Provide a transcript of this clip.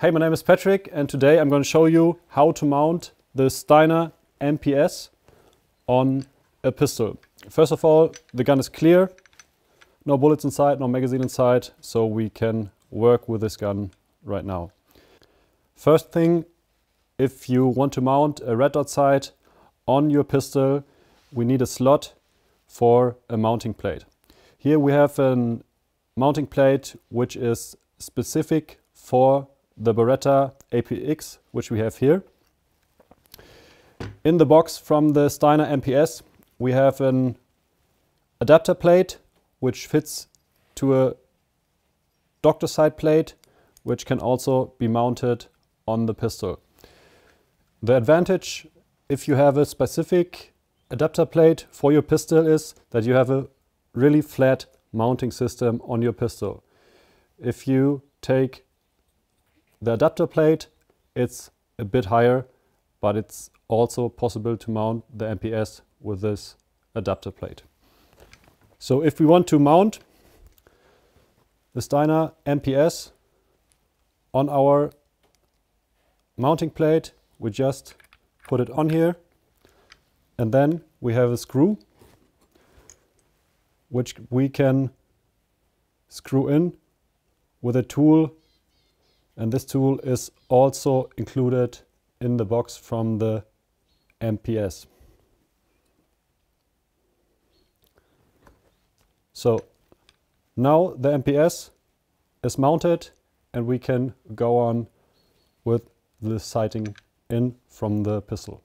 Hey, my name is Patrick and today I'm going to show you how to mount the Steiner MPS on a pistol. First of all, the gun is clear, no bullets inside, no magazine inside, so we can work with this gun right now. First thing, if you want to mount a red dot sight on your pistol, we need a slot for a mounting plate. Here we have a mounting plate which is specific for the Beretta APX, which we have here. In the box from the Steiner MPS, we have an adapter plate which fits to a Docter side plate, which can also be mounted on the pistol. The advantage if you have a specific adapter plate for your pistol is that you have a really flat mounting system on your pistol. If you take the adapter plate, it's a bit higher, but it's also possible to mount the MPS with this adapter plate. So if we want to mount the Steiner MPS on our mounting plate, we just put it on here and then we have a screw which we can screw in with a tool and this tool is also included in the box from the MPS. So now the MPS is mounted and we can go on with the sighting in from the pistol.